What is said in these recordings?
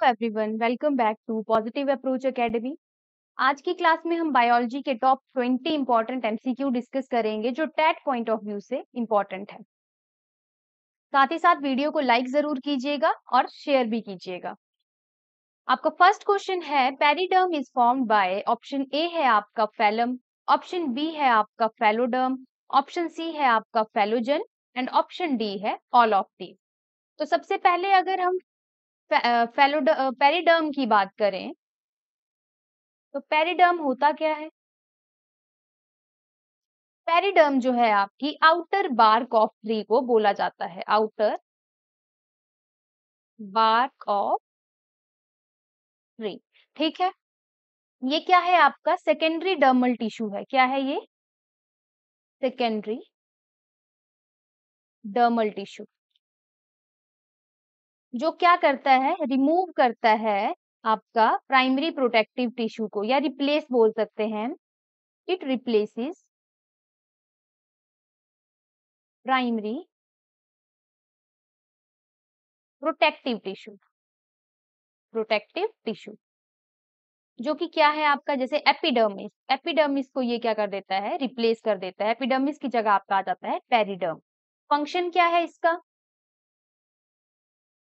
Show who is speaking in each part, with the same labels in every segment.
Speaker 1: Everyone welcome back to positive approach academy आज की class में हम बायोलॉजी के टॉप 20 इंपॉर्टेंट एमसीक्यू डिस्कस करेंगे, जो टैट पॉइंट ऑफ़ व्यू से इंपॉर्टेंट है। साथ ही साथ वीडियो को लाइक ज़रूर कीजिएगा और शेयर भी कीजिएगा। आपका फ़र्स्ट क्वेश्चन है periderm is formed by option A है आपका फैलम ऑप्शन बी है आपका फैलोडर्म ऑप्शन सी है आपका फैलोजन एंड ऑप्शन डी है ऑल ऑफ़ दी तो सबसे पहले अगर हम फेलोड पेरिडर्म की बात करें तो पेरिडर्म होता क्या है? पेरिडर्म जो है आपकी आउटर बार्क ऑफ़ ट्री को बोला जाता है, आउटर बार्क ऑफ़ ट्री। ठीक है? ये क्या है आपका? सेकेंडरी डर्मल टिश्यू है। क्या है ये? Secondary dermal tissue. जो क्या करता है रिमूव करता है आपका प्राइमरी प्रोटेक्टिव टिश्यू को, या रिप्लेस बोल सकते हैं it replaces primary protective tissue protective tissue जो कि क्या है आपका, जैसे एपिडर्मिस एपिडर्मिस को ये क्या कर देता है रिप्लेस कर देता है। एपिडर्मिस की जगह आपका आ जाता है पेरिडर्म फ़ंक्शन क्या है इसका?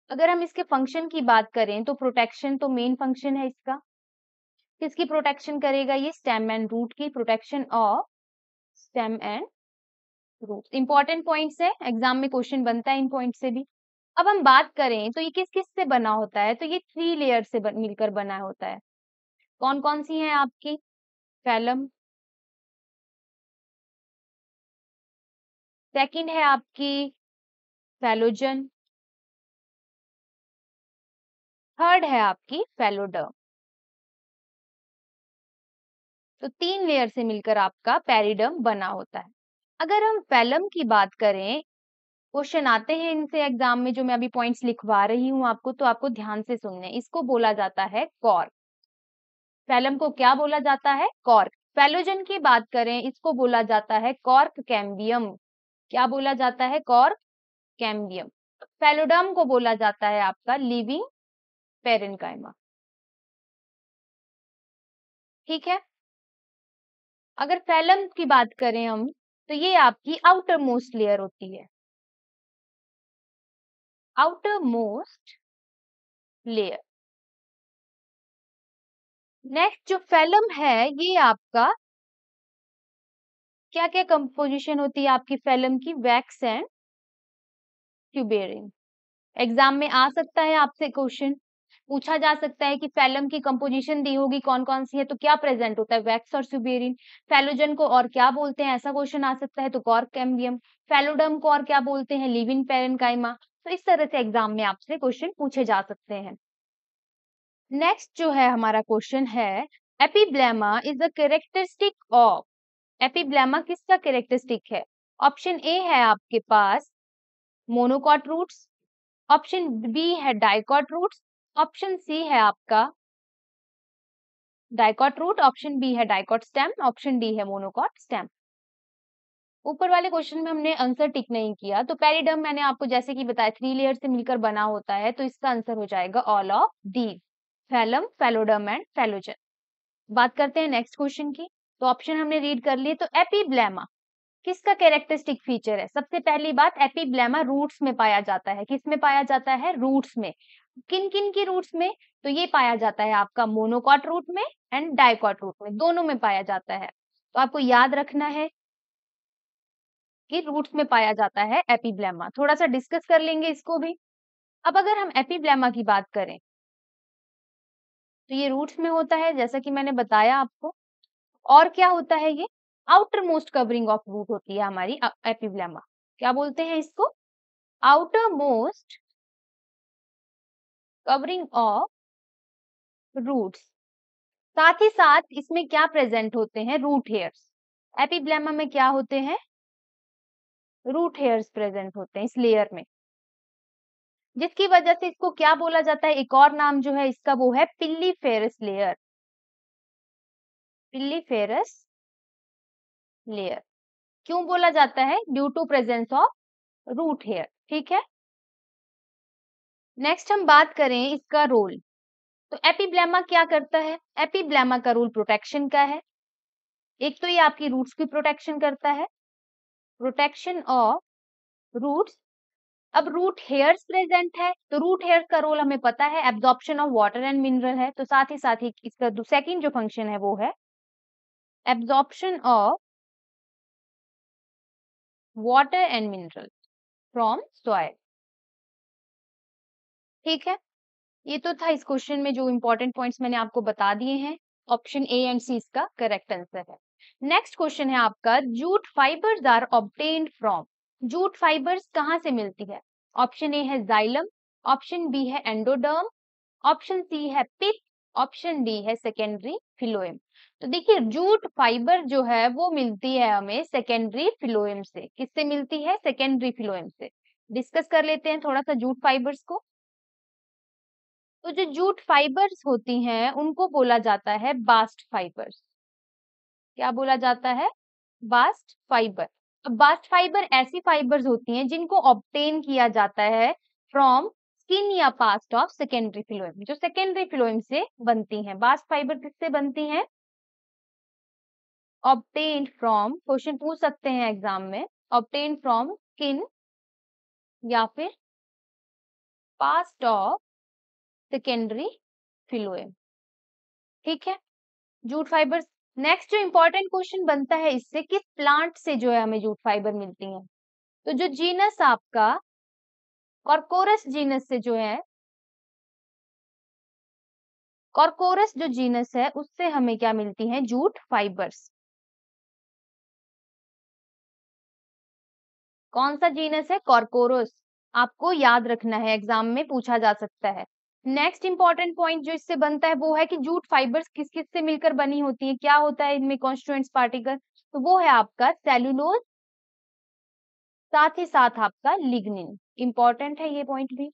Speaker 1: अगर हम इसके फ़ंक्शन की बात करें तो प्रोटेक्शन तो मेन फ़ंक्शन है इसका। किसकी प्रोटेक्शन करेगा? ये स्टेम एंड रूट की protection of stem and root important points है एग्ज़ाम में क्वेश्चन बनता है इन पॉइंट से भी। अब हम बात करें तो ये किस किस से बना होता है? तो ये थ्री लेयर से बन, मिलकर बना होता है। कौन कौन सी है आपकी? फैलम सेकंड है आपकी फैलोजन थर्ड है आपकी फेलोडर्म तो तीन लेयर से मिलकर आपका पेरिडर्म बना होता है। अगर हम फैलम की बात करें, क्वेश्चन आते हैं इनसे एग्ज़ाम में जो मैं अभी पॉइंट्स लिखवा रही हूँ आपको तो आपको ध्यान से सुनने इसको बोला जाता है कॉर्क। फैलम को क्या बोला जाता है? कॉर्क। फेलोजन की बात करें, इसको बोला जाता है कॉर्क कैम्बियम। क्या बोला जाता है? Cork cambium. फेलोडम को बोला जाता है आपका लिविंग पेरेनकाइमा ठीक है? अगर फैलम की बात करें हम तो ये आपकी आउटर मोस्ट लेयर होती है। आउटर मोस्ट लेयर नेक्स्ट जो फैलम है, ये आपका क्या क्या कंपोजिशन होती है आपकी फैलम की? वैक्स एंड ट्यूबेरिन एग्ज़ाम में आ सकता है आपसे क्वेश्चन पूछा जा सकता है कि फैलम की कंपोजिशन दी होगी कौन कौन सी है तो क्या प्रेजेंट होता है? वैक्स और सुबेरिन फैलोजन को और क्या बोलते हैं? ऐसा क्वेश्चन आ सकता है तो कॉर्क कैम्बियम फैलोडम को और क्या बोलते हैं? लिविन पेरेनकाइमा तो इस तरह से एग्ज़ाम में आपसे क्वेश्चन पूछे जा सकते हैं। नेक्स्ट जो है हमारा क्वेश्चन है epiblema is the characteristic of epiblema किसका कैरेक्टरिस्टिक है? ऑप्शन ए है आपके पास मोनोकॉट रूट्स ऑप्शन बी है डाइकॉट रूट्स ऑप्शन सी है आपका। डाइकॉट रूट, ऑप्शन बी है डाइकॉट स्टेम, ऑप्शन डी है मोनोकॉट स्टेम। ऊपर वाले क्वेश्चन में हमने आंसर टिक नहीं किया तो पेरिडम मैंने आपको जैसे कि बताया थ्री लेयर से मिलकर बना होता है तो इसका आंसर हो जाएगा all of the phellem phelloderm and phellogen बात करते हैं नेक्स्ट क्वेश्चन की तो ऑप्शन हमने रीड कर लिए तो एपीब्लेमा किसका कैरेक्टरिस्टिक फीचर है? सबसे पहली बात एपीब्लेमा रूट्स में पाया जाता है। किसमें पाया जाता है? रूट्स में। किन किन की रूट्स में? तो ये पाया जाता है आपका मोनोकॉट रूट में एंड डाइकॉट रूट में, दोनों में पाया जाता है। तो आपको याद रखना है कि रूट्स में पाया जाता है एपीब्लेमा। थोड़ा सा डिस्कस कर लेंगे इसको भी। अब अगर हम एपीब्लेमा की बात करें तो ये रूट्स में होता है, जैसा कि मैंने बताया आपको। और क्या होता है ये? Outer most covering of root होती है हमारी एपीब्लेमा। क्या बोलते हैं इसको? Outer most covering of roots साथ ही साथ इसमें क्या प्रेजेंट होते हैं? रूट हेयर्स एपिब्लेमा में क्या होते हैं? रूट हेयर्स प्रेजेंट होते हैं इस लेयर में। जिसकी वजह से इसको क्या बोला जाता है? एक और नाम जो है इसका वो है piliferous layer piliferous layer क्यों बोला जाता है? Due to presence of root hair ठीक है? नेक्स्ट हम बात करें इसका रोल तो एपीब्लेमा क्या करता है? एपीब्लेमा का रोल प्रोटेक्शन का है। एक तो ये आपकी रूट्स की प्रोटेक्शन करता है। प्रोटेक्शन ऑफ़ रूट्स अब रूट हेयर्स प्रेजेंट है। तो रूट हेयर का रोल हमें पता है absorption of water and mineral है। तो साथ ही साथ ही इसका सेकेंड जो फ़ंक्शन है वो है absorption of water and mineral from soil ठीक है? ये तो था इस क्वेश्चन में जो इंपॉर्टेंट पॉइंट्स मैंने आपको बता दिए हैं। ऑप्शन ए एंड सी इसका करेक्ट आंसर है। नेक्स्ट क्वेश्चन है आपका, jute fibres are obtained from. Jute fibres कहाँ से मिलती है? ऑप्शन ए है जाइलम, ऑप्शन बी है एंडोडर्म, ऑप्शन सी है पिप ऑप्शन डी है सेकेंडरी फिलोएम तो देखिए, जूट फाइबर जो है वो मिलती है हमें सेकेंडरी फिलोएम से। किससे मिलती है? सेकेंडरी फिलोएम से। डिस्कस कर लेते हैं थोड़ा सा जूट फाइबर्स को। तो जो जूट फाइबर्स होती हैं, उनको बोला जाता है बास्ट फाइबर्स क्या बोला जाता है? बास्ट फाइबर अब बास्ट फाइबर ऐसी फाइबर्स होती हैं, जिनको ऑप्टेन किया जाता है फ्रॉम स्किन या पास्ट ऑफ़ सेकेंडरी फिलोएम जो सेकेंडरी फिलोएम से बनती हैं। बास्ट फाइबर किससे बनती हैं? ऑप्टेन फ्रॉम क्वेश्चन पूछ सकते हैं एग्ज़ाम में ऑप्टेन फ्रॉम स्किन या फिर पास्ट ऑफ़ सेकेंडरी फिलोएम ठीक है? जूट फाइबर्स नेक्स्ट जो इंपॉर्टेंट क्वेश्चन बनता है इससे किस प्लांट से जो है हमें जूट फाइबर मिलती है। तो जो जीनस आपका कॉर्कोरस जीनस से जो है कॉर्कोरस जो जीनस है, उससे हमें क्या मिलती है? जूट फाइबर्स कौन सा जीनस है? कॉर्कोरस आपको याद रखना है एग्ज़ाम में पूछा जा सकता है। नेक्स्ट इंपॉर्टेंट पॉइंट जो इससे बनता है वो है कि जूट फाइबर्स किस किस से मिलकर बनी होती है? क्या होता है इनमें कॉन्स्टिट्यूएंट्स पार्टिकल तो वो है आपका सेलुलोज साथ ही साथ आपका लिग्निन इंपॉर्टेंट है ये पॉइंट भी।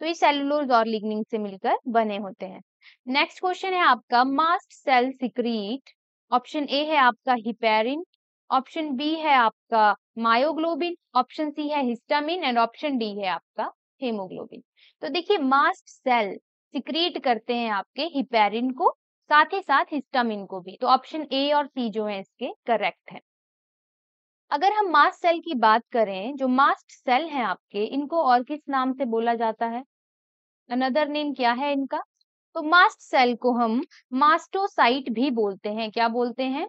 Speaker 1: तो ये सेलुलोज और लिग्निन से मिलकर बने होते हैं। नेक्स्ट क्वेश्चन है आपका mast cell secrete option A है आपका हिपेरिन ऑप्शन बी है आपका मायोग्लोबिन ऑप्शन सी है हिस्टामिन एंड ऑप्शन डी है आपका हेमोग्लोबिन तो देखिए मास्ट सेल सिक्रीट करते हैं आपके हिपेरिन को, साथ ही साथ हिस्टामिन को भी। तो ऑप्शन ए और सी जो है इसके करेक्ट है। अगर हम मास्ट सेल की बात करें, जो मास्ट सेल है आपके, इनको और किस नाम से बोला जाता है? अनदर नेम क्या है इनका? तो मास्ट सेल को हम मास्टोसाइट भी बोलते हैं। क्या बोलते हैं?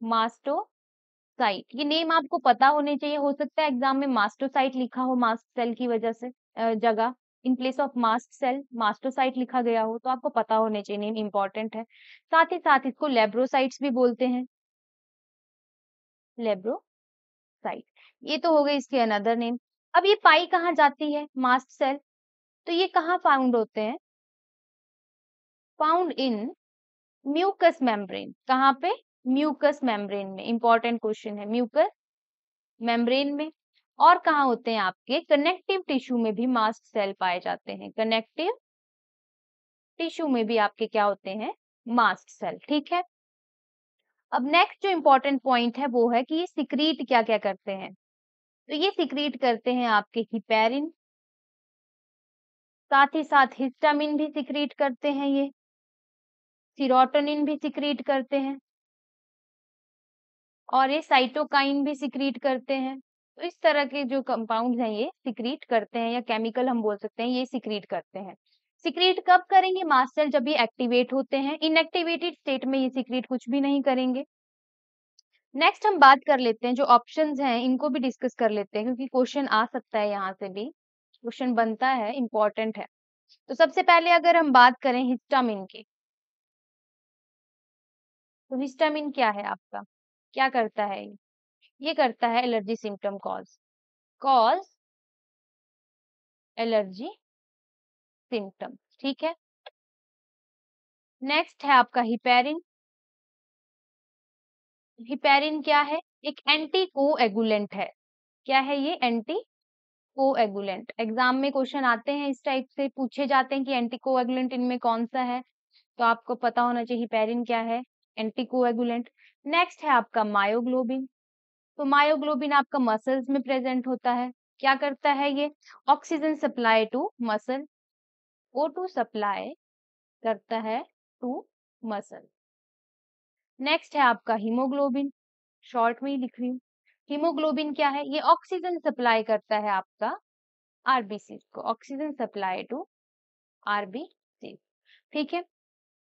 Speaker 1: मास्टोसाइट ये नेम आपको पता होने चाहिए। हो सकता है एग्ज़ाम में मास्टोसाइट लिखा हो मास्ट सेल की वजह से जगह। In place of mast cell mastocyte लिखा गया हो तो आपको पता होने चाहिए नेम इंपॉर्टेंट है। साथ ही साथ इसको लेब्रोसाइट्स भी बोलते हैं। लेब्रोसाइट ये तो हो गई इसकी अनदर नेम अब ये पाई कहाँ जाती है? मास्ट सेल तो ये कहाँ फाउंड होते हैं? फाउंड इन म्यूकस मेम्ब्रेन कहाँ पे? म्यूकस मेम्ब्रेन में इंपॉर्टेंट क्वेश्चन है म्यूकस मेम्ब्रेन में। और कहा होते हैं आपके? कनेक्टिव टिश्यू में भी मास्क सेल पाए जाते हैं। कनेक्टिव टिश्यू में भी आपके क्या होते हैं? मास्ट सेल ठीक है? अब नेक्स्ट जो इंपॉर्टेंट पॉइंट है वो है कि ये सिक्रीट क्या क्या करते हैं? तो ये सिक्रीट करते हैं आपके हिपेरिन साथ ही साथ हिस्टामिन भी सिक्रीट करते हैं ये सीरोटोनिन भी सिक्रीट करते हैं, और ये साइटोकाइन भी सिक्रीट करते हैं। तो इस तरह के जो कंपाउंड हैं ये सिक्रीट करते हैं या केमिकल हम बोल सकते हैं ये सिक्रीट करते हैं। सिक्रीट कब करेंगे? मास्ट सेल जब ये एक्टिवेट होते हैं इनएक्टिवेटेड स्टेट में ये सिक्रीट कुछ भी नहीं करेंगे। नेक्स्ट हम बात कर लेते हैं, जो ऑप्शंस हैं, इनको भी डिस्कस कर लेते हैं, क्योंकि क्वेश्चन आ सकता है यहाँ से भी। क्वेश्चन बनता है इंपॉर्टेंट है। तो सबसे पहले अगर हम बात करें हिस्टामिन की तो हिस्टामिन क्या है आपका? क्या करता है ये? ये करता है allergy symptom cause cause allergy symptom, ठीक है? नेक्स्ट है आपका हिपेरिन। हिपेरिन क्या है? एक एंटी कोएगुलेंट है। क्या है ये? एंटी कोएगुलेंट एग्ज़ाम में क्वेश्चन आते हैं इस टाइप से, पूछे जाते हैं कि एंटी कोएगुलेंट इनमें कौन सा है तो आपको पता होना चाहिए हिपेरिन क्या है एंटी कोएगुलेंट नेक्स्ट है आपका मायोग्लोबिन। तो मायोग्लोबिन आपका मसल्स में प्रेजेंट होता है। क्या करता है ये? Oxygen supply to muscle O two supply करता है टू मसल नेक्स्ट है आपका हीमोग्लोबिन शॉर्ट में ही लिख रही हूँ। हीमोग्लोबिन क्या है? ये ऑक्सीजन सप्लाई करता है आपका आरबीसी को। ऑक्सीजन सप्लाई टू आरबीसी ठीक है?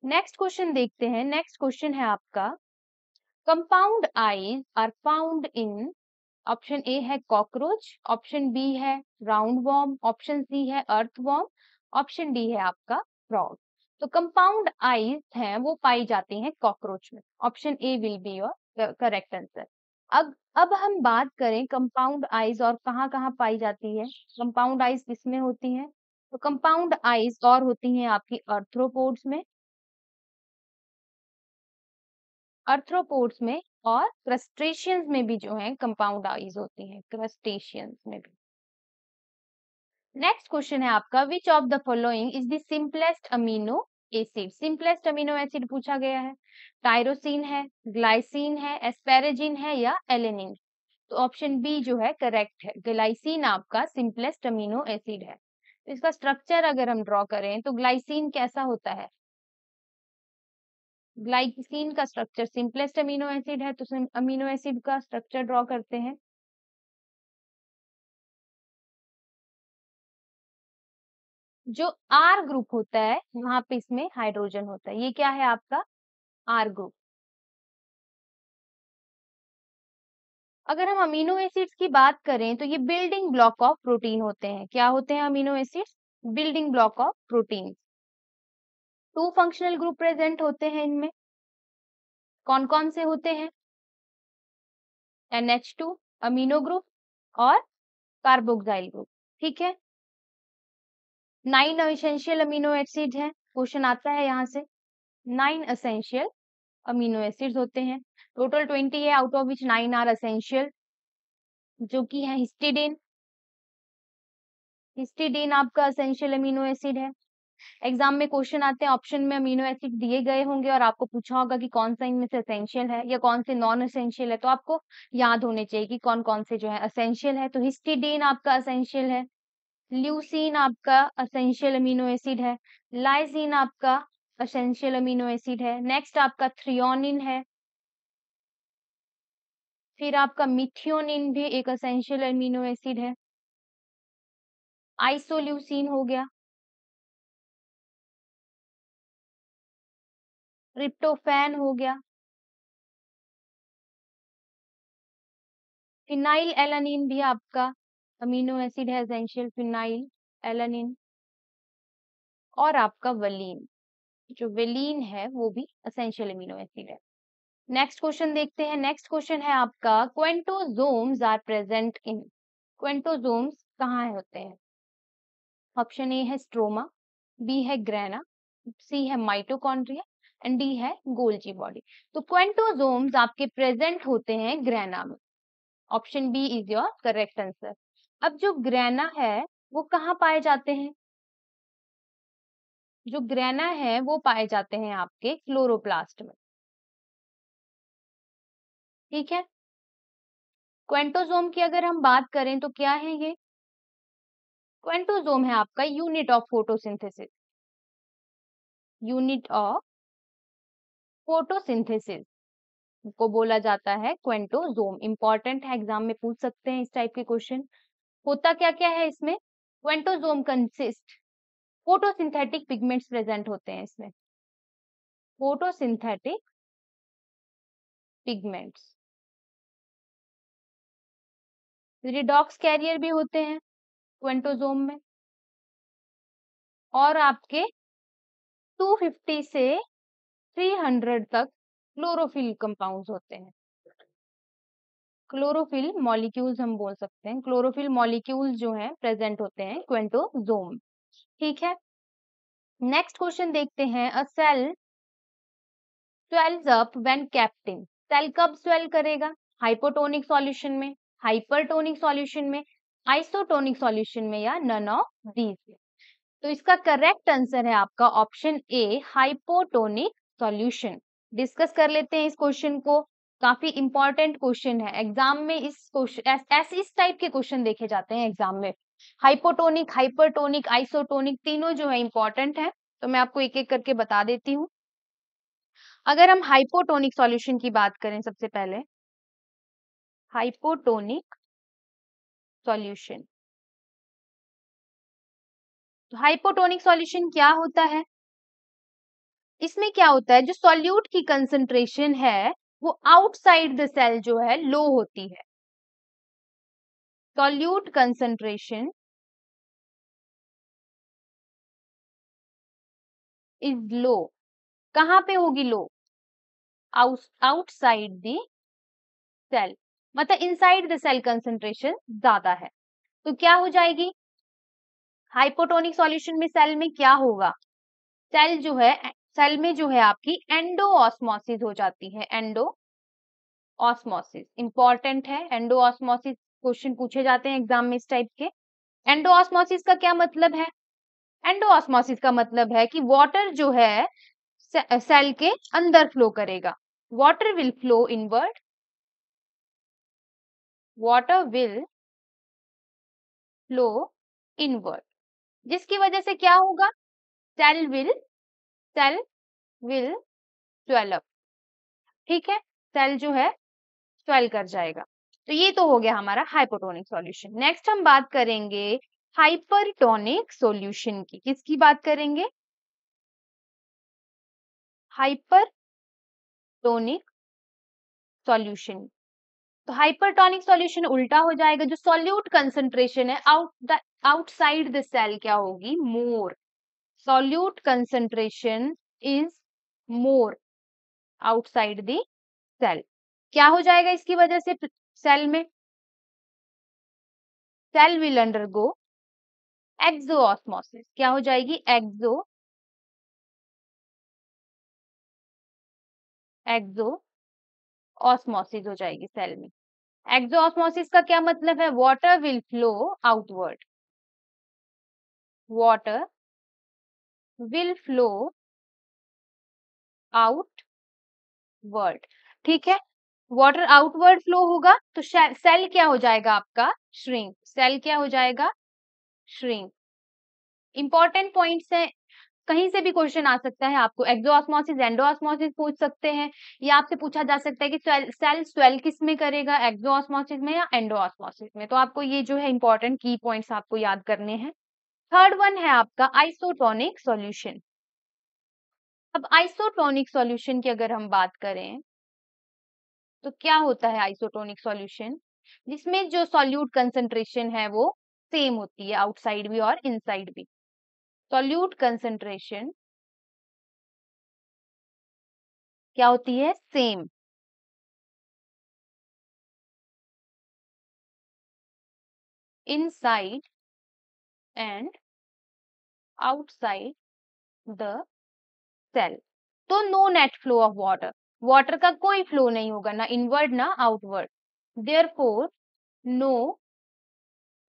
Speaker 1: नेक्स्ट क्वेश्चन देखते हैं। नेक्स्ट क्वेश्चन है आपका compound eyes are found in option A है कॉकरोच ऑप्शन बी है राउंड वॉर्म ऑप्शन सी है अर्थ वॉर्म ऑप्शन डी है आपका फ्रॉग तो कंपाउंड आईज हैं, वो पाई जाती हैं कॉकरोच में. Option A will be your correct answer अब अब हम बात करें कंपाउंड आईज और कहाँ कहाँ पाई जाती है? कंपाउंड आईज किसमें होती हैं? तो कंपाउंड आईज और होती हैं आपकी अर्थ्रोपोड्स में अर्थ्रोपोड्स में और क्रस्टेशियंस में भी जो है कंपाउंड आईज होती हैं क्रस्टेशियंस में भी। नेक्स्ट क्वेश्चन है आपका which of the following is the simplest amino acid simplest amino acid पूछा गया है। टायरोसिन है ग्लाइसिन है एस्पेरेजिन है या एलेनिन तो ऑप्शन बी जो है करेक्ट है। ग्लाइसिन आपका सिंपलेस्ट अमीनो एसिड है। तो इसका स्ट्रक्चर अगर हम ड्रॉ करें तो ग्लाइसिन कैसा होता है? ग्लाइसिन का स्ट्रक्चर सिंपलेस्ट अमीनो एसिड है तो अमीनो एसिड का स्ट्रक्चर ड्रॉ करते हैं। जो आर ग्रुप होता है, वहाँ पे इसमें हाइड्रोजन होता है। ये क्या है आपका? आर ग्रुप अगर हम अमीनो एसिड्स की बात करें तो ये बिल्डिंग ब्लॉक ऑफ़ प्रोटीन होते हैं। क्या होते हैं amino acids building block of protein two functional group present होते हैं इनमें। कौन कौन से होते हैं? NH2 अमीनो ग्रुप और कार्बोक्साइल ग्रुप ठीक है? नाइन असेंशियल अमीनो एसिड है। क्वेश्चन आता है यहाँ से। नाइन असेंशियल अमीनो एसिड्स होते हैं। टोटल ट्वेंटी है out of which nine are essential जो कि है हिस्टिडिन हिस्टिडिन आपका असेंशियल अमीनो एसिड है। एग्ज़ाम में क्वेश्चन आते हैं ऑप्शन में अमीनो एसिड दिए गए होंगे और आपको पूछा होगा कि कौन सा इनमें से असेंशियल है या कौन से नॉन असेंशियल है तो आपको याद होने चाहिए कि कौन कौन से जो है असेंशियल है। तो हिस्टिडीन आपका असेंशियल है ल्यूसिन आपका असेंशियल अमीनो एसिड है लाइसिन आपका असेंशियल अमीनो एसिड है नेक्स्ट आपका थ्रियोनिन है, फिर आपका मिथियोनिन भी एक असेंशियल अमीनो एसिड है आइसोल्यूसिन हो गया ट्रिप्टोफैन हो गया। फिनाइल एलानिन भी आपका, अमीनो एसिड है एसेंशियल फिनाइल एलानिन। और आपका वलीन, जो वेलीन है वो भी असेंशियल अमीनो एसिड है। नेक्स्ट क्वेश्चन देखते हैं। नेक्स्ट क्वेश्चन है आपका क्वेंटोजोम्स आर प्रेजेंट इन क्वेंटोजोम्स कहाँ होते हैं? ऑप्शन ए है स्ट्रोमा बी है ग्रेना सी है माइटोकॉन्ड्रिया एंड डी है गोल्जी बॉडी तो क्वेंटोजोम्स आपके प्रेजेंट होते हैं ग्रेना में. Option B is your correct answer अब जो ग्रेना है, वो कहाँ पाए जाते हैं? जो ग्रेना है, वो पाए जाते हैं आपके क्लोरोप्लास्ट में. ठीक है? क्वेंटोजोम की अगर हम बात करें तो क्या है ये? क्वेंटोजोम है आपका unit of photosynthesis unit of photosynthesis को बोला जाता है क्वेंटोजोम। इंपॉर्टेंट है, एग्ज़ाम में पूछ सकते हैं इस टाइप के क्वेश्चन। होता क्या क्या है इसमें? Quantasome consist, photosynthetic pigments present होते हैं इसमें। Photosynthetic pigments. रिडॉक्स कैरियर भी होते हैं क्वेंटोजोम में। और आपके 250 से 300 तक क्लोरोफिल कंपाउंड्स होते हैं। क्लोरोफिल मॉलिक्यूल्स हम बोल सकते हैं। क्लोरोफिल मॉलिक्यूल्स जो हैं, प्रेजेंट होते हैं क्वेंटोजोम। ठीक है? नेक्स्ट क्वेश्चन देखते हैं। A cell swells up when kept in cell कब स्वेल करेगा? हाइपोटोनिक सॉल्यूशन में, हाइपरटोनिक सॉल्यूशन में, आइसोटोनिक सॉल्यूशन में या नन ऑफ़ दीज तो इसका करेक्ट आंसर है आपका option A, hypotonic solution. Discuss कर लेते हैं इस क्वेश्चन को। काफ़ी इंपॉर्टेंट क्वेश्चन है। एग्ज़ाम में इस क्वेश्चन ऐसे इस टाइप के क्वेश्चन देखे जाते हैं एग्ज़ाम में। हाइपोटोनिक, हाइपरटोनिक, आइसोटोनिक तीनों जो है इंपॉर्टेंट है तो मैं आपको एक एक करके बता देती हूँ। अगर हम हाइपोटोनिक सॉल्यूशन की बात करें सबसे पहले। Hypotonic solution. तो हाइपोटोनिक सॉल्यूशन क्या होता है? इसमें क्या होता है, जो सॉल्यूट की कंसंट्रेशन है, वो आउटसाइड द सेल जो है लो होती है। सॉल्यूट कंसंट्रेशन इज़ लो कहाँ पे होगी लो आउटसाइड द सेल मतलब इनसाइड द सेल कंसंट्रेशन ज़्यादा है। तो क्या हो जाएगी? हाइपोटोनिक सॉल्यूशन में सेल में क्या होगा? सेल जो है सेल में जो है आपकी एंडो ऑस्मोसिस हो जाती है एंडो ऑस्मोसिस इंपॉर्टेंट है एंडो ऑस्मोसिस क्वेश्चन पूछे जाते हैं एग्ज़ाम में इस टाइप के। एंडो ऑस्मोसिस का क्या मतलब है? एंडो ऑस्मोसिस का मतलब है कि वाटर जो है सेल के अंदर फ्लो करेगा। Water will flow inward. Water will flow inward. जिसकी वजह से क्या होगा? Cell will cell will swell ठीक है? सेल जो है, स्वेल कर जाएगा। तो ये तो हो गया हमारा हाइपोटोनिक सॉल्यूशन नेक्स्ट हम बात करेंगे हाइपरटोनिक सॉल्यूशन की। किसकी बात करेंगे? हाइपरटोनिक सॉल्यूशन तो हाइपरटोनिक सॉल्यूशन उल्टा हो जाएगा। जो सॉल्यूट कंसंट्रेशन है out the outside the cell क्या होगी? More solute concentration is more outside the cell क्या हो जाएगा इसकी वजह से सेल में? सेल विल अंडरगो एक्सोऑस्मोसिस क्या हो जाएगी? एक्सो एक्सो ऑस्मोसिस हो जाएगी सेल में. एक्सो ऑस्मोसिस का क्या मतलब है? Water will flow outward water will flow outward ठीक है? वाटर आउटवर्ड फ्लो होगा तो सेल क्या हो जाएगा आपका? श्रिंक सेल क्या हो जाएगा? श्रिंक इंपॉर्टेंट पॉइंट्स है। कहीं से भी क्वेश्चन आ सकता है, आपको एक्सोऑस्मोसिस एंडोऑस्मोसिस पूछ सकते हैं, या आपसे पूछा जा सकता है कि सेल सेल स्वेल किसमें करेगा? एक्सोऑस्मोसिस में या एंडोऑस्मोसिस में? तो आपको ये जो है इंपॉर्टेंट की पॉइंट्स आपको याद करने हैं। थर्ड वन है आपका आइसोटोनिक सॉल्यूशन अब आइसोटोनिक सॉल्यूशन की अगर हम बात करें तो क्या होता है आइसोटोनिक सॉल्यूशन जिसमें जो सॉल्यूट कंसेंट्रेशन है वो सेम होती है आउटसाइड भी और इनसाइड भी. सॉल्यूट कंसेंट्रेशन क्या होती है? Same inside and outside the cell तो no net flow of water water का कोई फ्लो नहीं होगा, ना इनवर्ड ना outward therefore no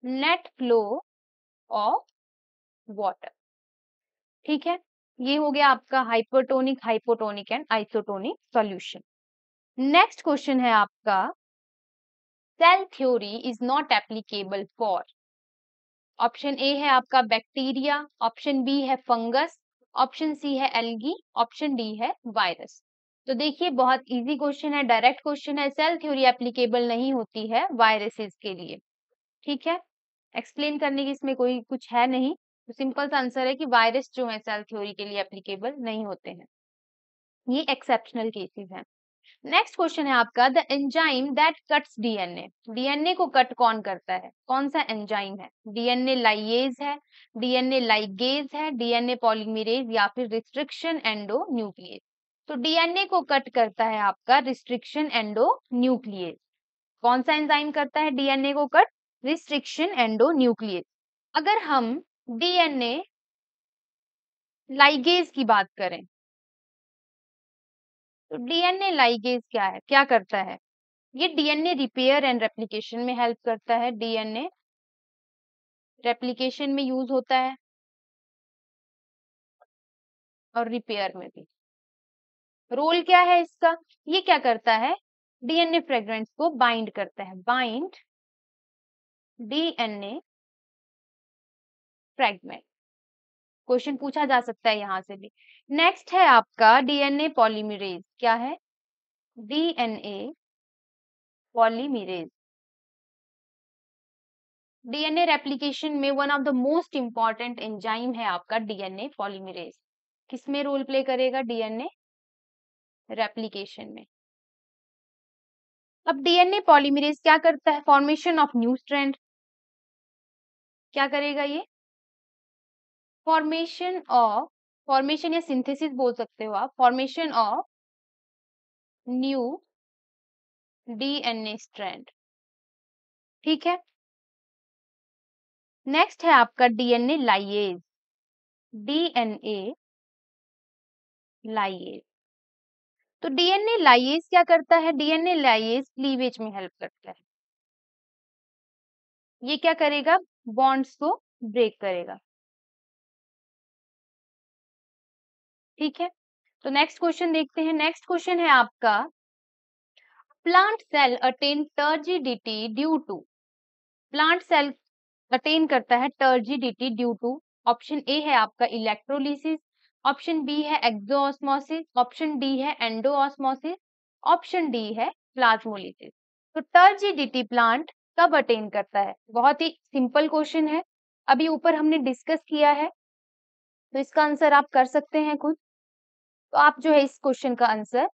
Speaker 1: net flow of water ठीक है? ये हो गया आपका hypertonic hypotonic and isotonic solution next question है आपका cell theory is not applicable for option A है आपका बैक्टीरिया, ऑप्शन बी है फंगस, ऑप्शन सी है एल्गी, ऑप्शन डी है वायरस। तो देखिए, बहुत इजी क्वेश्चन है डायरेक्ट क्वेश्चन है सेल थ्योरी एप्लीकेबल नहीं होती है वायरसेस के लिए। ठीक है? एक्सप्लेन करने की इसमें कोई कुछ है नहीं। तो सिंपल सा आंसर है कि वायरस जो है सेल थ्योरी के लिए एप्लीकेबल नहीं होते हैं। ये एक्सेप्शनल केसेस हैं। नेक्स्ट क्वेश्चन है आपका the enzyme that cuts DNA DNA को कट कौन करता है? कौन सा एंजाइम है? डीएनए लाइएज है डीएनए लाइगेज है डीएनए पॉलीमरेज या फिर रिस्ट्रिक्शन एंडो न्यूक्लियस तो डीएनए को कट करता है आपका रिस्ट्रिक्शन एंडो न्यूक्लियस कौन सा एंजाइम करता है डीएनए को कट रिस्ट्रिक्शन एंडो न्यूक्लियस अगर हम डीएनए लाइगेज की बात करें तो डीएनए लाइगेज क्या है? क्या करता है? ये डीएनए रिपेयर एंड रेप्लीकेशन में हेल्प करता है, डीएनए। रेप्लिकेशन में यूज़ होता है। और रिपेयर में भी। रोल क्या है इसका? ये क्या करता है? डीएनए फ्रेगमेंट्स को बाइंड करता है। बाइंड डीएनए फ्रेगमेंट क्वेश्चन पूछा जा सकता है यहाँ से भी। नेक्स्ट है आपका डीएनए पॉलीमरेज क्या है? डीएनए पॉलीमरेज डीएनए रेप्लिकेशन में one of the most important enzyme है आपका डीएनए पॉलीमरेज किसमें रोल प्ले करेगा डीएनए रेप्लिकेशन में. अब डीएनए पॉलीमरेज क्या करता है? फॉर्मेशन ऑफ़ न्यू स्ट्रैंड क्या करेगा ये? फॉर्मेशन ऑफ़ फॉर्मेशन या सिंथेसिस बोल सकते हो आप। Formation of new DNA strand ठीक है? नेक्स्ट है आपका डीएनए लाइएज डीएनए लाइएज तो डीएनए लाइएज क्या करता है? डीएनए लाइएज क्लीवेज में हेल्प करता है। ये क्या करेगा? बॉन्ड्स को ब्रेक करेगा। ठीक है? तो नेक्स्ट क्वेश्चन देखते हैं। नेक्स्ट क्वेश्चन है आपका। Plant cell attain turgidity due to plant cell attain करता है turgidity due to option A है आपका इलेक्ट्रोलिसिस ऑप्शन बी है एक्सोऑस्मोसिस ऑप्शन डी है एंडोऑस्मोसिस ऑप्शन डी है प्लाज्मोलिसिस तो टर्जिडिटी प्लांट कब अटेन करता है? बहुत ही सिंपल क्वेश्चन है। अभी ऊपर हमने डिस्कस किया है। तो इसका आंसर आप कर सकते हैं खुद। तो आप जो है इस क्वेश्चन का आंसर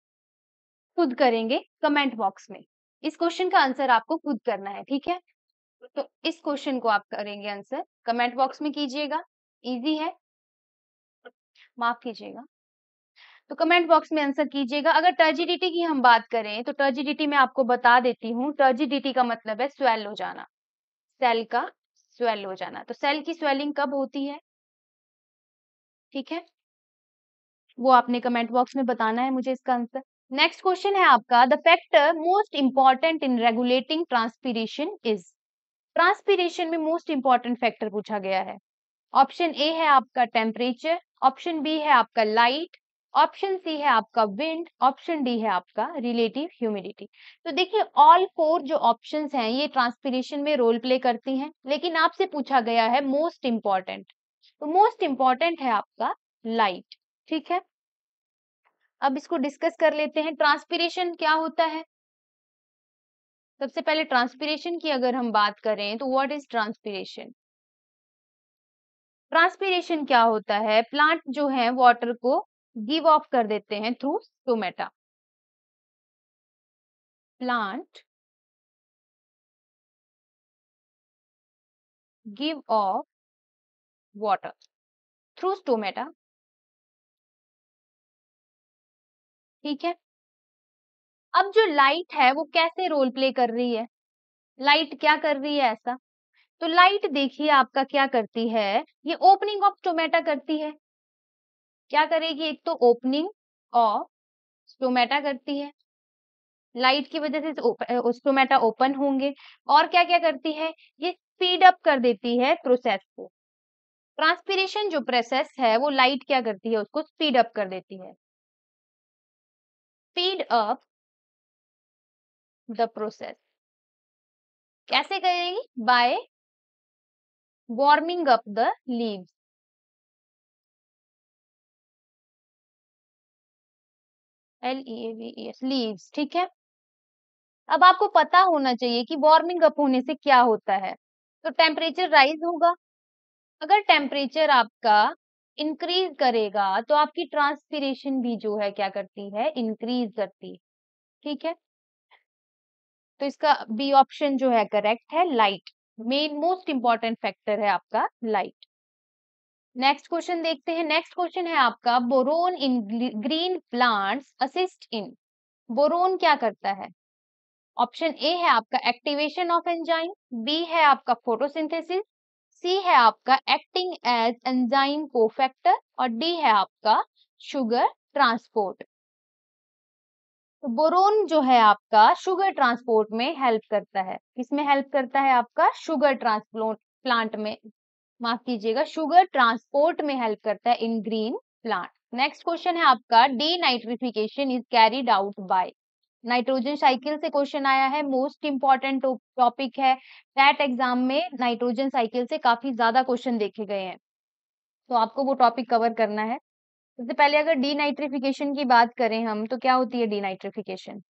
Speaker 1: खुद करेंगे कमेंट बॉक्स में। इस क्वेश्चन का आंसर आपको खुद करना है, ठीक है? तो इस क्वेश्चन को आप करेंगे आंसर कमेंट बॉक्स में कीजिएगा। इजी है। माफ़ कीजिएगा। तो कमेंट बॉक्स में आंसर कीजिएगा। अगर टर्जिडिटी की हम बात करें तो टर्जिडिटी में आपको बता देती हूँ टर्जिडिटी का मतलब है स्वेल हो जाना। सेल का स्वेल हो जाना। तो सेल की स्वेलिंग कब होती है? ठीक है? वो आपने कमेंट बॉक्स में बताना है मुझे इसका आंसर नेक्स्ट क्वेश्चन है आपका the factor most important in regulating transpiration is transpiration में मोस्ट इंपॉर्टेंट फैक्टर पूछा गया है. ऑप्शन ए है आपका टेम्परेचर ऑप्शन बी है आपका लाइट ऑप्शन सी है आपका विंड ऑप्शन डी है आपका रिलेटिव ह्यूमिडिटी तो देखिए ऑल फोर जो ऑप्शंस हैं, ये ट्रांसपीरेशन में रोल प्ले करती हैं, लेकिन आपसे पूछा गया है मोस्ट इंपॉर्टेंट तो मोस्ट इंपॉर्टेंट है आपका लाइट ठीक है? अब इसको डिस्कस कर लेते हैं। ट्रांसपीरेशन क्या होता है? सबसे पहले ट्रांसपीरेशन की अगर हम बात करें तो व्हाट इज़ ट्रांसपीरेशन ट्रांसपीरेशन क्या होता है? प्लांट जो है वाटर को गिव ऑफ़ कर देते हैं through stomata plant give off water through stomata ठीक है? अब जो लाइट है, वो कैसे रोल प्ले कर रही है? लाइट क्या कर रही है ऐसा? तो लाइट देखिए आपका क्या करती है? ये ओपनिंग ऑफ़ स्टोमेटा करती है। क्या करेगी? एक तो ओपनिंग ऑफ़ स्टोमेटा करती है। लाइट की वजह से स्टोमेटा ओपन होंगे। और क्या क्या करती है? ये स्पीड अप कर देती है प्रोसेस को। ट्रांसपीरेशन जो प्रोसेस है, वो लाइट क्या करती है? उसको स्पीड अप कर देती है। स्पीड अप द प्रोसेस कैसे करेगी? By warming up the leaves L E V S leaves ठीक है? अब आपको पता होना चाहिए कि वार्मिंग अप होने से क्या होता है। तो टेम्परेचर राइज होगा। अगर टेम्परेचर आपका इंक्रीज करेगा तो आपकी ट्रांसपीरेशन भी जो है, क्या करती है? इंक्रीज करती है, ठीक है? तो इसका बी ऑप्शन जो है करेक्ट है light main most important factor है आपका लाइट नेक्स्ट क्वेश्चन देखते हैं। नेक्स्ट क्वेश्चन है आपका boron in green plants assist in boron क्या करता है? ऑप्शन ए है आपका एक्टिवेशन ऑफ़ एंजाइम बी है आपका फोटोसिंथेसिस सी है आपका एक्टिंग एज एंजाइम कोफैक्टर और डी है आपका शुगर ट्रांसपोर्ट तो बोरोन जो है आपका शुगर ट्रांसपोर्ट में हेल्प करता है। किसमें हेल्प करता है आपका शुगर ट्रांसपोर्ट प्लांट में? माफ़ कीजिएगा शुगर ट्रांसपोर्ट में हेल्प करता है in green plant next question है आपका D nitrification is carried out by nitrogen cycle से क्वेश्चन आया है, मोस्ट इंपॉर्टेंट टॉपिक है। टैट एग्ज़ाम में नाइट्रोजन साइकिल से काफ़ी ज़्यादा क्वेश्चन देखे गए हैं। तो आपको वो टॉपिक कवर करना है। सबसे पहले अगर डीनाइट्रिफिकेशन की बात करें हम तो क्या होती है डीनाइट्रिफिकेशन?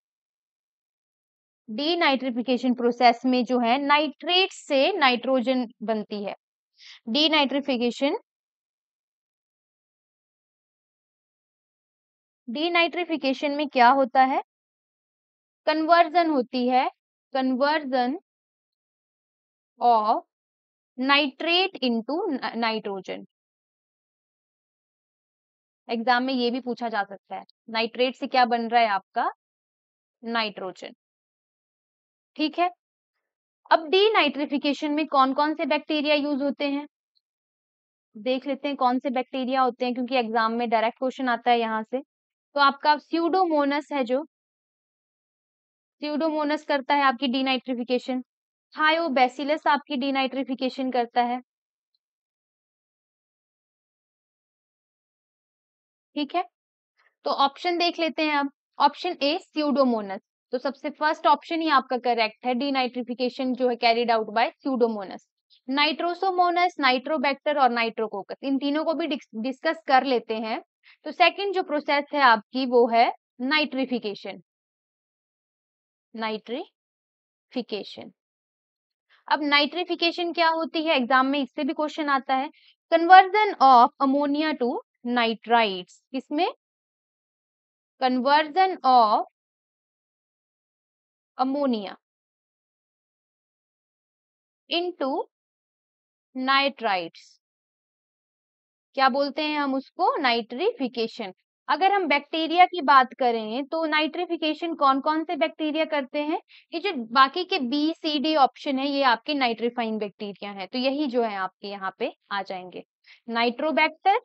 Speaker 1: डीनाइट्रिफिकेशन प्रोसेस में जो है, नाइट्रेट से नाइट्रोजन बनती है। डीनाइट्रिफिकेशन डीनाइट्रिफिकेशन में क्या होता है? कन्वर्जन होती है conversion of nitrate into nitrogen exam में ये भी पूछा जा सकता है नाइट्रेट से क्या बन रहा है आपका? नाइट्रोजन ठीक है? अब डी नाइट्रिफिकेशन में कौन कौन से बैक्टीरिया यूज़ होते हैं? देख लेते हैं कौन से बैक्टीरिया होते हैं, क्योंकि एग्ज़ाम में डायरेक्ट क्वेश्चन आता है यहाँ से। तो आपका स्यूडोमोनस है जो स्यूडोमोनस करता है आपकी डीनाइट्रिफिकेशन थायोबैसिलस आपकी डीनाइट्रिफिकेशन करता है। ठीक है? तो ऑप्शन देख लेते हैं अब। ऑप्शन ए स्यूडोमोनस तो सबसे फ़र्स्ट ऑप्शन ही आपका करेक्ट है डीनाइट्रिफिकेशन जो है carried out by pseudomonas nitrosomonas nitrobacter और नाइट्रोकोकस इन तीनों को भी डिस्कस कर लेते हैं। तो सेकंड जो प्रोसेस है आपकी, वो है नाइट्रिफिकेशन नाइट्रिफिकेशन। अब नाइट्रिफिकेशन क्या होती है? एग्ज़ाम में इससे भी क्वेश्चन आता है, conversion of ammonia to nitrites किसमें? Conversion of ammonia into nitrites क्या बोलते हैं हम उसको? नाइट्रिफिकेशन। अगर हम बैक्टीरिया की बात करें तो नाइट्रिफिकेशन कौन कौन से बैक्टीरिया करते हैं? ये जो बाकी के बी सी डी ऑप्शन है, ये आपके नाइट्रीफाइंग बैक्टीरिया है। तो यही जो है आपके यहाँ पे आ जाएँगे। नाइट्रोबैक्टर,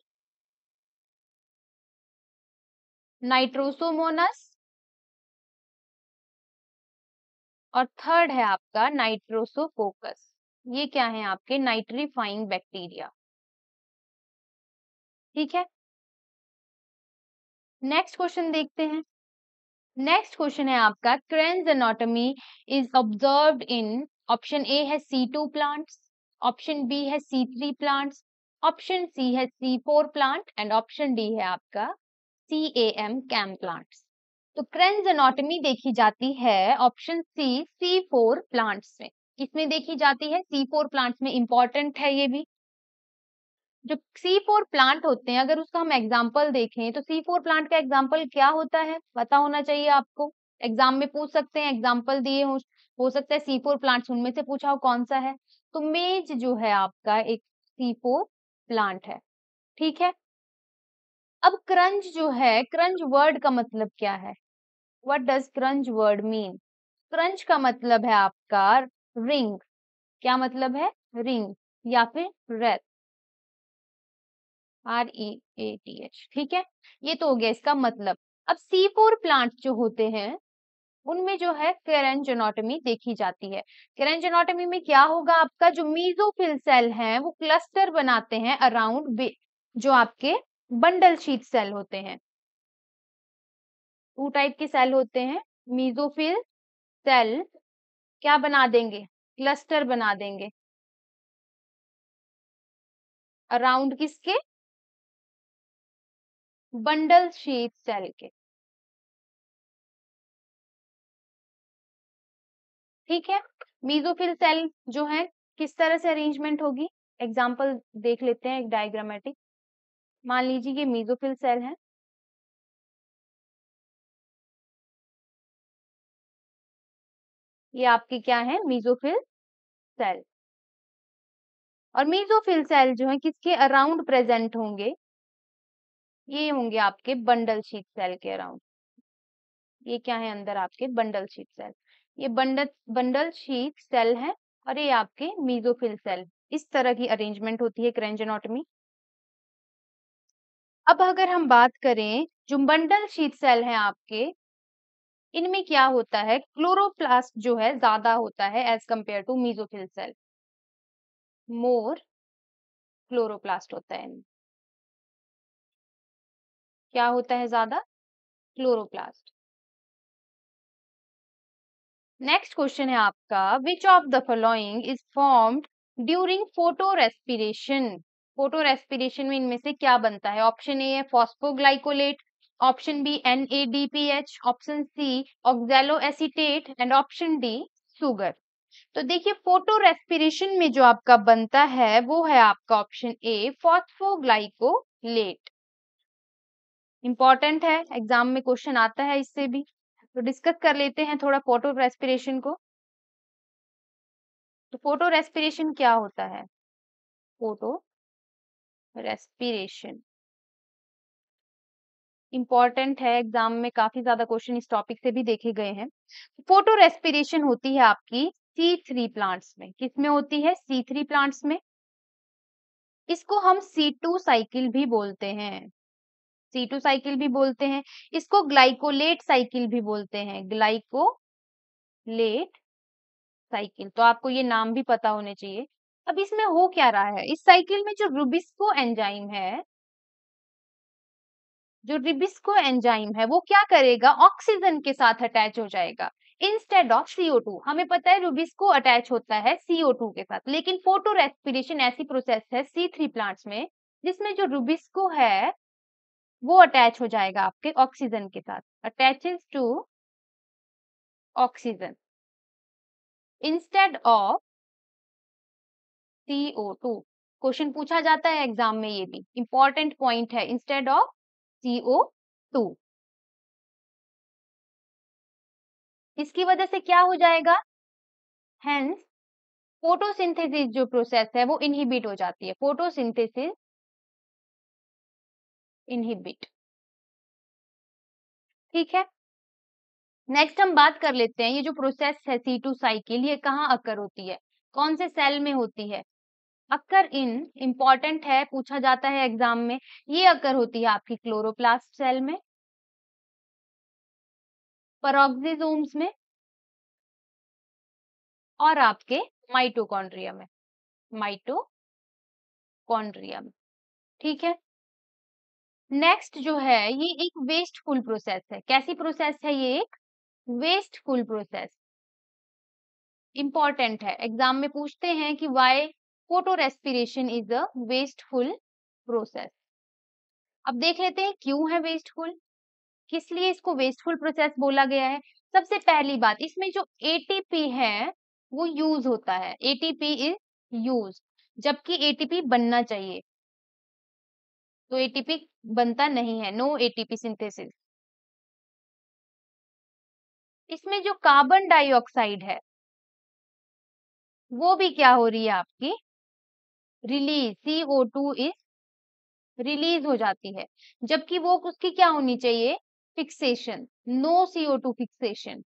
Speaker 1: नाइट्रोसोमोनस और थर्ड है आपका नाइट्रोसोफोकस। ये क्या है आपके नाइट्रीफाइंग बैक्टीरिया? ठीक है? नेक्स्ट क्वेश्चन देखते हैं। नेक्स्ट क्वेश्चन है आपका। Kranz anatomy is observe in option A है C two plants option B है C three plants option C है C four plant and option D है आपका C A M CAM plants तो क्रेन्स एनाटॉमी देखी जाती है option C C four plants में। किसमें देखी जाती है? सी फोर प्लांट्स में इंपॉर्टेंट है ये भी। जो सी फोर प्लांट होते हैं, अगर उसका हम एग्ज़ाम्पल देखें तो सी फोर प्लांट का एग्ज़ाम्पल क्या होता है? पता होना चाहिए आपको। एग्ज़ाम में पूछ सकते हैं एग्ज़ाम्पल दिए हो हो सकता है सी फोर प्लांट उनमें से पूछा हो कौन सा है। तो मेज जो है आपका एक सी फोर प्लांट है, ठीक है? अब क्रंज जो है क्रंज वर्ड का मतलब क्या है? What does Kranz word mean Kranz का मतलब है आपका रिंग क्या मतलब है? रिंग या फिर wreath R E A, T, H, ठीक है? ये तो हो गया इसका मतलब। अब सी फोर प्लांट जो होते हैं, उनमें जो है केरेंजेनोटमी देखी जाती है। केरेंजेनोटमी में क्या होगा आपका? जो मीजोफिल सेल है, वो क्लस्टर बनाते हैं अराउंड जो आपके बंडल शीट सेल होते हैं। टू टाइप के सेल होते हैं मीजोफिल सेल क्या बना देंगे? क्लस्टर बना देंगे। अराउंड किसके? बंडल शीट सेल के। ठीक है? मीजोफिल सेल जो है, किस तरह से अरेंजमेंट होगी? एग्ज़ाम्पल देख लेते हैं एक डायग्रामेटिक मान लीजिए ये मीजोफिल सेल है। ये आपके क्या है? मीजोफिल सेल और मीजोफिल सेल जो है, किसके अराउंड प्रेजेंट होंगे? ये होंगे आपके बंडल शीट सेल के अराउंड ये क्या है अंदर आपके बंडल शीट सेल ये बंडल बंडल शीट सेल है और ये आपके मीजोफिल सेल इस तरह की अरेंजमेंट होती है क्रेंजेनोटमी अब अगर हम बात करें जो बंडल शीट सेल है आपके, इनमें क्या होता है? क्लोरोप्लास्ट जो है ज़्यादा होता है as compare to mesophyll cell more chloroplast होता है क्या होता है ज़्यादा? क्लोरोप्लास्ट। नेक्स्ट क्वेश्चन है आपका which of the following is formed during photorespiration photorespiration में इनमें से क्या बनता है? ऑप्शन ए है phosphoglycolate option B N A D P H option C oxaloacetate and option D sugar तो देखिए फ़ोटो रेस्पिरेशन में जो आपका बनता है, वो है आपका ऑप्शन ए फॉस्फोग्लाइकोलेट इंपॉर्टेंट है एग्ज़ाम में क्वेश्चन आता है इससे भी। तो डिस्कस कर लेते हैं थोड़ा फ़ोटो रेस्पिरेशन को। तो फ़ोटो रेस्पिरेशन क्या होता है? फ़ोटो रेस्पिरेशन इंपॉर्टेंट है एग्ज़ाम में काफ़ी ज़्यादा क्वेश्चन इस टॉपिक से भी देखे गए हैं। फ़ोटो रेस्पिरेशन होती है आपकी सी थ्री प्लांट्स में। किसमें होती है? सी थ्री प्लांट्स में। इसको हम सी टू साइकिल भी बोलते हैं। सी टू साइकिल भी बोलते हैं, इसको ग्लाइकोलेट साइकिल भी बोलते हैं ग्लाइकोलेट साइकिल तो आपको ये नाम भी पता होने चाहिए। अब इसमें हो क्या रहा है? इस साइकिल में जो रुबिस्को एंजाइम है, जो रिबिस्को एंजाइम है, वो क्या करेगा? ऑक्सीजन के साथ अटैच हो जाएगा। इंस्टेड ऑफ़ सीओ टू हमें पता है रुबिस्को अटैच होता है सीओ टू के साथ, लेकिन फ़ोटो रेस्पिरेशन ऐसी प्रोसेस है सी थ्री प्लांट्स में, जिसमें जो रुबिस्को है वो अटैच हो जाएगा आपके ऑक्सीजन के साथ। Attaches to oxygen instead of CO2 question पूछा जाता है एग्ज़ाम में ये भी। इंपॉर्टेंट पॉइंट है। इंस्टेड ऑफ़ CO2 इसकी वजह से क्या हो जाएगा? हेंस फोटोसिंथेसिस जो प्रोसेस है वो इनहिबिट हो जाती है। फोटोसिंथेसिस इनहिबिट ठीक है? नेक्स्ट हम बात कर लेते हैं, ये जो प्रोसेस है सी टू साइकिल ये कहाँ अकर होती है? कौन से सेल में होती है? अक्कर इन इंपॉर्टेंट है, पूछा जाता है एग्ज़ाम में, ये अक्कर होती है आपकी क्लोरोप्लास्ट सेल में। परोक्सिजोम्स में और आपके माइटोकॉन्ड्रिया में। माइटोकॉन्ड्रिया में। ठीक है? नेक्स्ट जो है, ये एक वेस्टफुल प्रोसेस है। कैसी प्रोसेस है ये एक? वेस्टफुल प्रोसेस इंपॉर्टेंट है। एग्ज़ाम में पूछते हैं कि why photorespiration is a wasteful process अब देख लेते हैं क्यों है वेस्टफुल किस लिए इसको वेस्टफुल प्रोसेस बोला गया है? सबसे पहली बात, इसमें जो एटीपी है, वो यूज़ होता है। एटीपी इज़ यूज़ जबकि एटीपी बनना चाहिए। तो एटीपी बनता नहीं है, नो एटीपी सिंथेसिस। इसमें जो कार्बन डाइऑक्साइड है, वो भी क्या हो रही है आपकी? Release CO two is release हो जाती है, जबकि वो उसकी क्या होनी चाहिए? Fixation, no CO two fixation.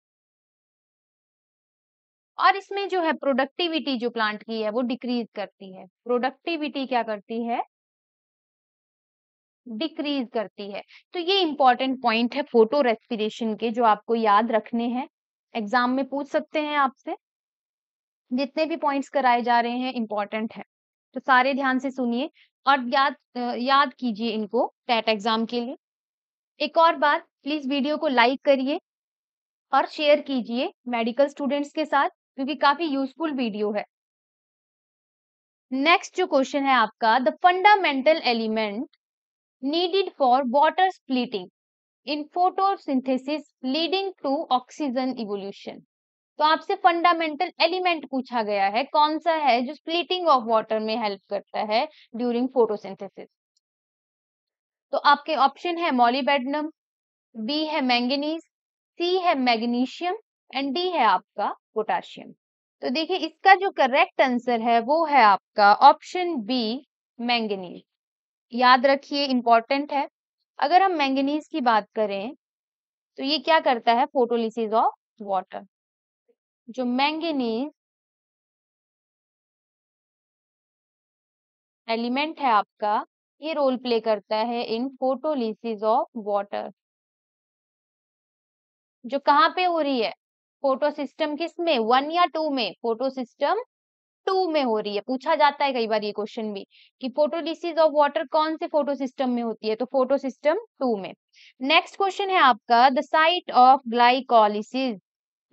Speaker 1: और इसमें जो है, प्रोडक्टिविटी जो प्लांट की है, वो डिक्रीज करती है। प्रोडक्टिविटी क्या करती है? डिक्रीज करती है। तो ये इंपॉर्टेंट पॉइंट है फ़ोटो रेस्पिरेशन के जो आपको याद रखने हैं। एग्ज़ाम में पूछ सकते हैं आपसे। जितने भी पॉइंट्स कराए जा रहे हैं इंपॉर्टेंट है। तो सारे ध्यान से सुनिए और याद याद कीजिए इनको टेट एग्ज़ाम के लिए। एक और बात, प्लीज़ वीडियो को लाइक करिए और शेयर कीजिए मेडिकल स्टूडेंट्स के साथ, क्योंकि काफ़ी यूजफुल वीडियो है। नेक्स्ट जो क्वेश्चन है आपका, the fundamental element needed for water splitting in photosynthesis leading to oxygen evolution. तो आपसे फंडामेंटल एलिमेंट पूछा गया है, कौन सा है जो स्प्लिटिंग ऑफ़ वाटर में हेल्प करता है ड्यूरिंग फोटोसिंथेसिस तो आपके ऑप्शन है मॉलीबेडनम बी है मैंगनीज सी है मैग्नीशियम एंड डी है आपका पोटाशियम तो देखिए, इसका जो करेक्ट आंसर है वो है आपका ऑप्शन बी मैंगनीज याद रखिए इंपॉर्टेंट है। अगर हम मैंगनीज की बात करें तो ये क्या करता है? फोटोलिसिस ऑफ़ वाटर जो मैंगनीज एलिमेंट है आपका, ये रोल प्ले करता है इन फोटोलिसिस ऑफ़ वाटर जो कहाँ पे हो रही है? फ़ोटो सिस्टम किसमें वन या टू में? फ़ोटो सिस्टम टू में हो रही है। पूछा जाता है कई बार ये क्वेश्चन भी कि फोटोलिसिस ऑफ़ वाटर कौन से फ़ोटो सिस्टम में होती है? तो फ़ोटो सिस्टम टू में। नेक्स्ट क्वेश्चन है आपका the site of glycolysis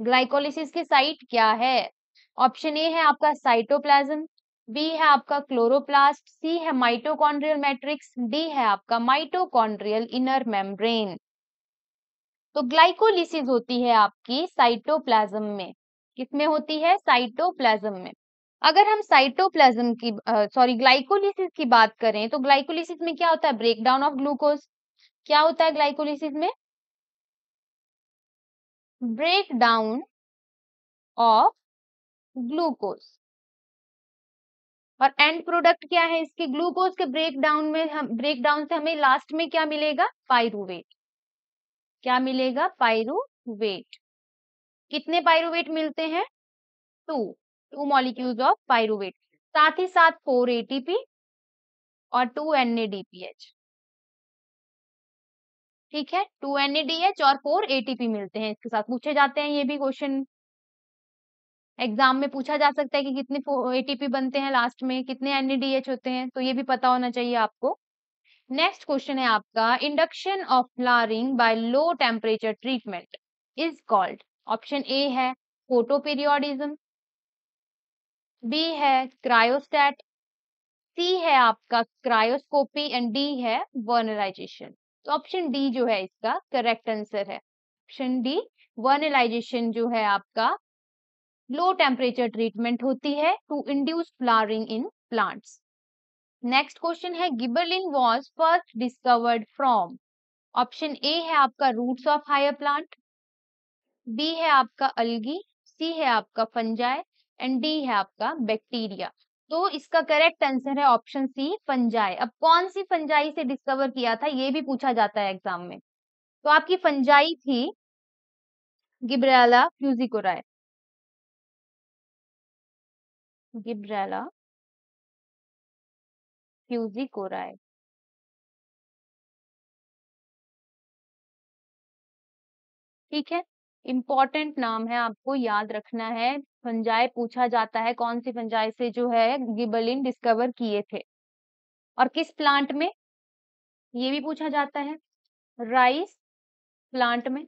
Speaker 1: glycolysis की साइट क्या है? ऑप्शन ए है आपका साइटोप्लाज्म बी है आपका क्लोरोप्लास्ट सी है माइटोकॉन्ड्रियल मैट्रिक्स डी है आपका माइटोकॉन्ड्रियल इनर मेम्ब्रेन तो ग्लाइकोलिसिस होती है आपकी साइटोप्लाज्म में। किसमें होती है? साइटोप्लाज्म में। अगर हम साइटोप्लाज्म की सॉरी ग्लाइकोलिसिस की बात करें तो ग्लाइकोलिसिस में क्या होता है? ब्रेकडाउन ऑफ़ ग्लूकोज क्या होता है ग्लाइकोलिसिस में? ब्रेक डाउन ऑफ़ ग्लूकोज और एंड प्रोडक्ट क्या है इसके? ग्लूकोज के ब्रेक डाउन में हम ब्रेक डाउन से हमें लास्ट में क्या मिलेगा? पायरुवेट क्या मिलेगा? पायरुवेट कितने पायरुवेट मिलते हैं? Two two molecules of pyruvate साथ ही साथ फोर एटीपी और टू एनएडीपीएच ठीक है? टू एनएडीएच और फोर एटीपी मिलते हैं, इसके साथ पूछे जाते हैं ये भी क्वेश्चन एग्ज़ाम में पूछा जा सकता है कि कितने एटीपी बनते हैं लास्ट में, कितने एनएडीएच होते हैं तो ये भी पता होना चाहिए आपको। नेक्स्ट क्वेश्चन है आपका induction of flowering by low temperature treatment is called option A है फोटोपीरियोडिज्म बी है क्रायोस्टेट, सी है आपका क्रायोस्कोपी एंड डी है वर्नलाइजेशन। तो ऑप्शन डी जो है इसका करेक्ट आंसर है। ऑप्शन डी, वर्नलाइजेशन जो है आपका लो टेम्परेचर ट्रीटमेंट होती है to induce flowering in plants. Next question है, gibberellin was first discovered from. Option A है आपका roots of higher plant, B है आपका अलगी, सी है आपका फंजाई एंड डी है आपका बैक्टीरिया तो इसका करेक्ट आंसर है ऑप्शन सी फंजाई अब कौन सी फंजाई से डिस्कवर किया था, ये भी पूछा जाता है एग्ज़ाम में. तो आपकी फंजाई थी गिब्रेला फ्यूजिकोराय गिब्रेला फ्यूजिकोराय ठीक है? इंपॉर्टेंट नाम है आपको याद रखना है। फंजाई पूछा जाता है कौन सी फंजाई से जो है गिबलिन डिस्कवर किए थे। और किस प्लांट में? ये भी पूछा जाता है। राइस प्लांट में।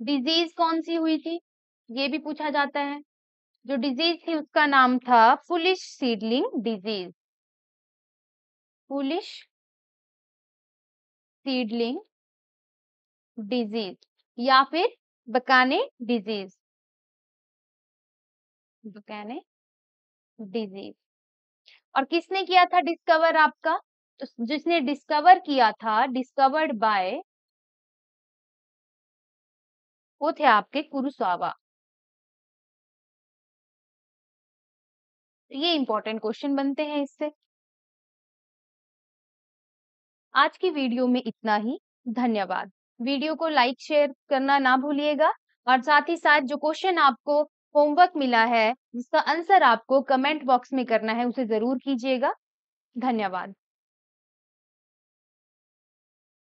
Speaker 1: डिज़ीज़ कौन सी हुई थी? ये भी पूछा जाता है। जो डिज़ीज़ थी उसका नाम था foolish seedling disease foolish seedling disease या फिर बकाने डिज़ीज़। बकाने डिज़ीज़। और किसने किया था डिस्कवर आपका? तो जिसने डिस्कवर किया था, डिस्कवर्ड बाय वो थे आपके कुरुसावा। ये इंपॉर्टेंट क्वेश्चन बनते हैं इससे। आज की वीडियो में इतना ही। धन्यवाद। वीडियो को लाइक, शेयर करना ना भूलिएगा। और साथ ही साथ जो क्वेश्चन आपको होमवर्क मिला है, जिसका आंसर आपको कमेंट बॉक्स में करना है, उसे ज़रूर कीजिएगा। धन्यवाद।